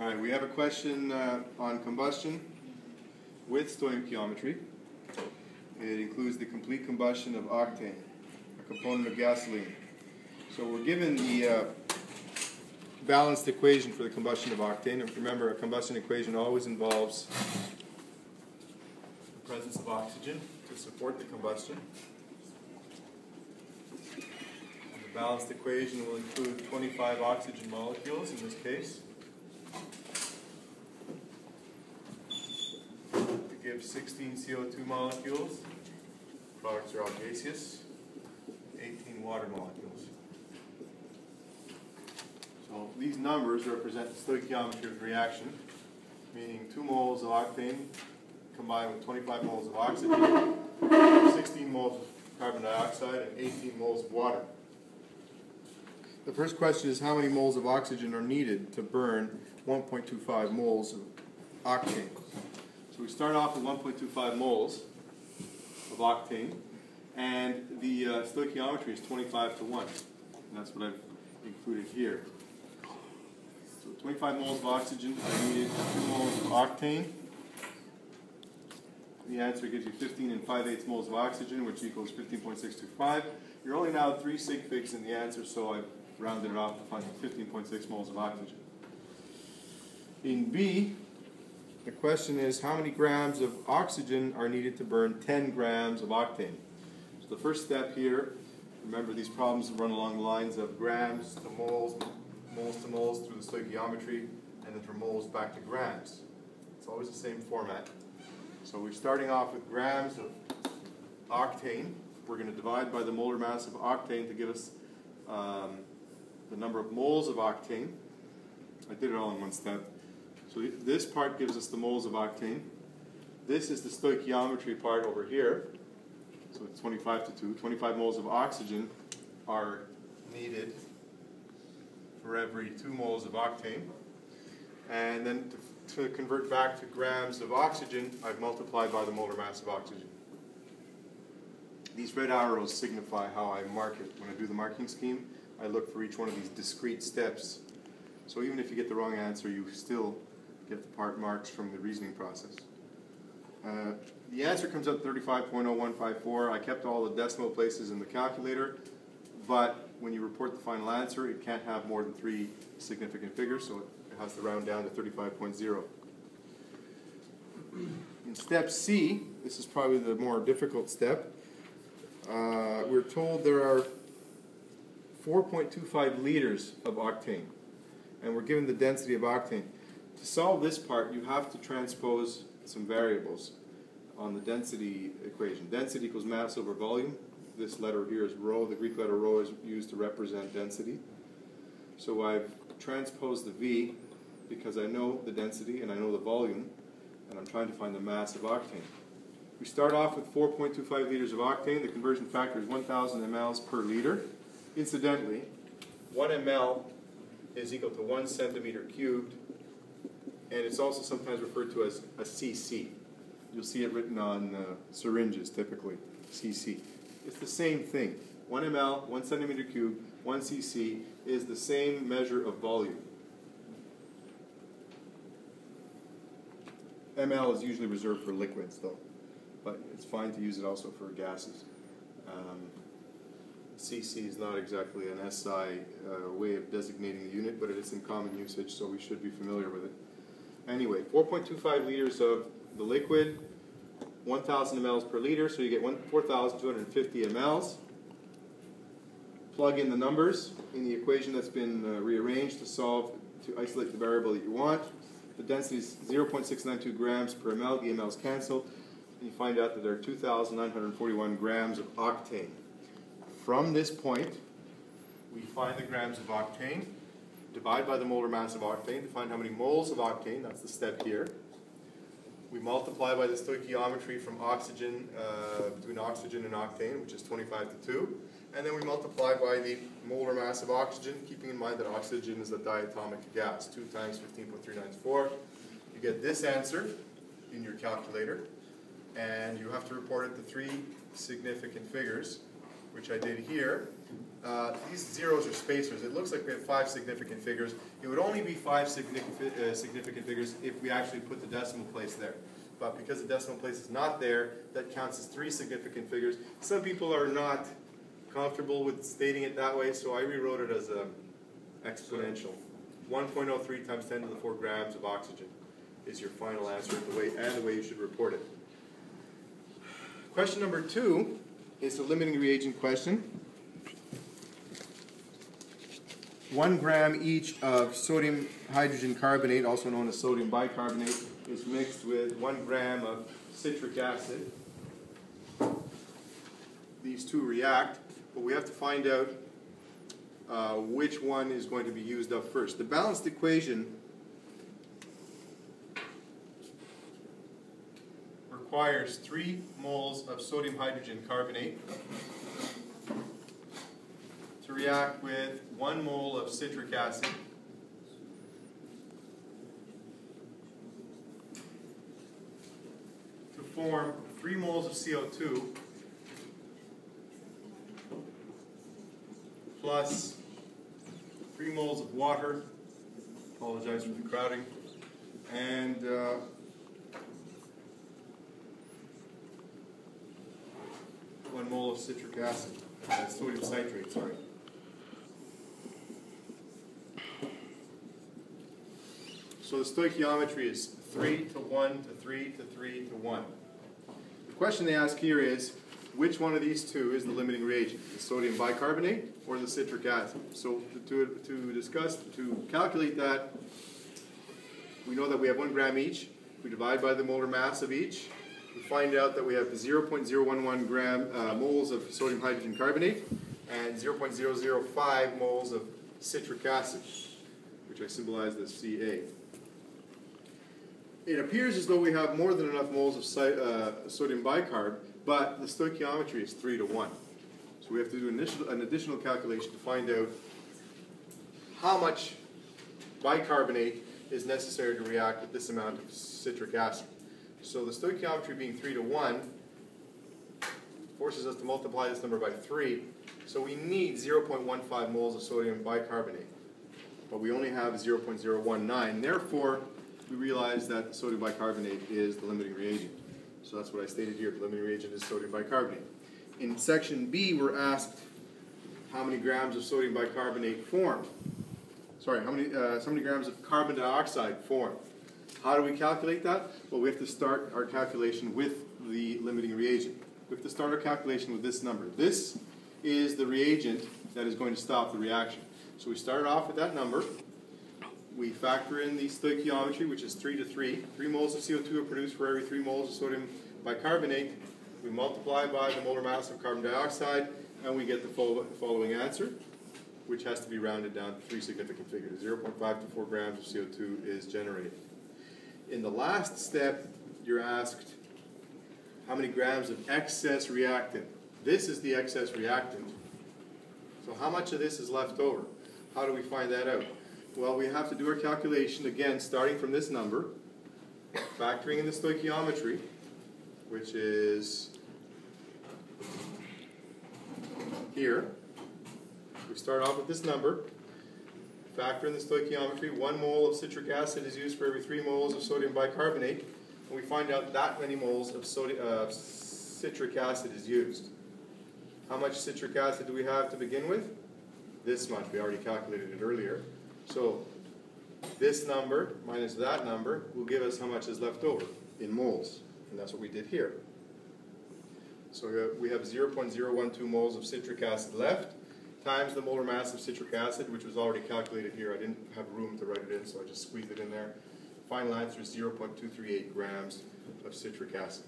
All right, we have a question uh, on combustion with stoichiometry. It includes the complete combustion of octane, a component of gasoline. So we're given the uh, balanced equation for the combustion of octane. And remember, a combustion equation always involves the presence of oxygen to support the combustion. And the balanced equation will include 25 oxygen molecules in this case. Give 16 CO2 molecules, products are all gaseous, 18 water molecules. So these numbers represent the stoichiometry of the reaction, meaning 2 moles of octane combined with 25 moles of oxygen, 16 moles of carbon dioxide, and 18 moles of water. The first question is how many moles of oxygen are needed to burn 1.25 moles of octane? So we start off with 1.25 moles of octane, and the uh, stoichiometry is 25 to 1. And that's what I've included here. So 25 moles of oxygen I needed, 2 moles of octane. The answer gives you 15 and 5 eighths moles of oxygen, which equals 15.625. You're only now 3 sig figs in the answer, so I've rounded it off to find 15.6 moles of oxygen. In B, the question is how many grams of oxygen are needed to burn 10 grams of octane? So the first step here, remember these problems run along the lines of grams to moles, moles to moles through the stoichiometry, and then from moles back to grams. It's always the same format. So we're starting off with grams of octane. We're going to divide by the molar mass of octane to give us um, the number of moles of octane. I did it all in one step. So this part gives us the moles of octane. This is the stoichiometry part over here. So it's 25 to 2. 25 moles of oxygen are needed for every 2 moles of octane. And then to, to convert back to grams of oxygen, I've multiplied by the molar mass of oxygen. These red arrows signify how I mark it. When I do the marking scheme, I look for each one of these discrete steps. So even if you get the wrong answer, you still get the part marks from the reasoning process. Uh, the answer comes out 35.0154. I kept all the decimal places in the calculator, but when you report the final answer, it can't have more than three significant figures, so it has to round down to 35.0. In step C, this is probably the more difficult step, uh, we're told there are 4.25 liters of octane, and we're given the density of octane. To solve this part, you have to transpose some variables on the density equation. Density equals mass over volume. This letter here is rho. The Greek letter rho is used to represent density. So I've transposed the V because I know the density and I know the volume, and I'm trying to find the mass of octane. We start off with 4.25 liters of octane. The conversion factor is 1,000 mLs per liter. Incidentally, 1 ml is equal to 1 centimeter cubed and it's also sometimes referred to as a CC. You'll see it written on uh, syringes typically, CC. It's the same thing. 1 ml, 1 centimeter cube, 1 cc is the same measure of volume. ml is usually reserved for liquids though, but it's fine to use it also for gases. Um, CC is not exactly an SI uh, way of designating the unit, but it is in common usage, so we should be familiar with it. Anyway, 4.25 liters of the liquid, 1,000 mLs per liter, so you get 4,250 mLs. Plug in the numbers in the equation that's been uh, rearranged to solve, to isolate the variable that you want. The density is 0.692 grams per ml, the mLs cancel, and you find out that there are 2,941 grams of octane. From this point, we find the grams of octane divide by the molar mass of octane to find how many moles of octane, that's the step here. We multiply by the stoichiometry from oxygen, uh, between oxygen and octane, which is 25 to 2. And then we multiply by the molar mass of oxygen, keeping in mind that oxygen is a diatomic gas, 2 times 15.394. You get this answer in your calculator, and you have to report it to three significant figures which I did here, uh, these zeros are spacers. It looks like we have five significant figures. It would only be five significant, uh, significant figures if we actually put the decimal place there. But because the decimal place is not there, that counts as three significant figures. Some people are not comfortable with stating it that way, so I rewrote it as an exponential. 1.03 times 10 to the 4 grams of oxygen is your final answer the way, and the way you should report it. Question number two is the limiting reagent question. One gram each of sodium hydrogen carbonate, also known as sodium bicarbonate, is mixed with one gram of citric acid. These two react, but we have to find out uh, which one is going to be used up first. The balanced equation requires 3 moles of sodium hydrogen carbonate to react with 1 mole of citric acid. To form 3 moles of CO2 plus 3 moles of water, apologize for the crowding, and uh, one mole of citric acid, uh, sodium citrate, sorry. So the stoichiometry is 3 to 1 to 3 to 3 to 1. The question they ask here is, which one of these two is the limiting reagent, the sodium bicarbonate or the citric acid? So to, to discuss, to calculate that, we know that we have one gram each. We divide by the molar mass of each. We find out that we have 0.011 gram uh, moles of sodium hydrogen carbonate and 0.005 moles of citric acid, which I symbolize as Ca it appears as though we have more than enough moles of uh, sodium bicarb, but the stoichiometry is 3 to 1. So we have to do an additional, an additional calculation to find out how much bicarbonate is necessary to react with this amount of citric acid. So the stoichiometry being 3 to 1 forces us to multiply this number by 3. So we need 0.15 moles of sodium bicarbonate. But we only have 0.019. Therefore, we realize that sodium bicarbonate is the limiting reagent. So that's what I stated here. The limiting reagent is sodium bicarbonate. In section B, we're asked how many grams of sodium bicarbonate formed. Sorry, how many, uh, how many grams of carbon dioxide formed. How do we calculate that? Well, we have to start our calculation with the limiting reagent. We have to start our calculation with this number. This is the reagent that is going to stop the reaction. So we start off with that number we factor in the stoichiometry, which is 3 to 3. 3 moles of CO2 are produced for every 3 moles of sodium bicarbonate. We multiply by the molar mass of carbon dioxide, and we get the following answer, which has to be rounded down to three significant figures. 0.5 to 4 grams of CO2 is generated. In the last step, you're asked how many grams of excess reactant. This is the excess reactant. So how much of this is left over? How do we find that out? Well, we have to do our calculation again, starting from this number, factoring in the stoichiometry, which is here. We start off with this number, factor in the stoichiometry. One mole of citric acid is used for every three moles of sodium bicarbonate, and we find out that many moles of sodium, uh, citric acid is used. How much citric acid do we have to begin with? This much. We already calculated it earlier. So this number minus that number will give us how much is left over in moles. And that's what we did here. So we have 0.012 moles of citric acid left times the molar mass of citric acid, which was already calculated here. I didn't have room to write it in, so I just squeezed it in there. Final answer is 0.238 grams of citric acid.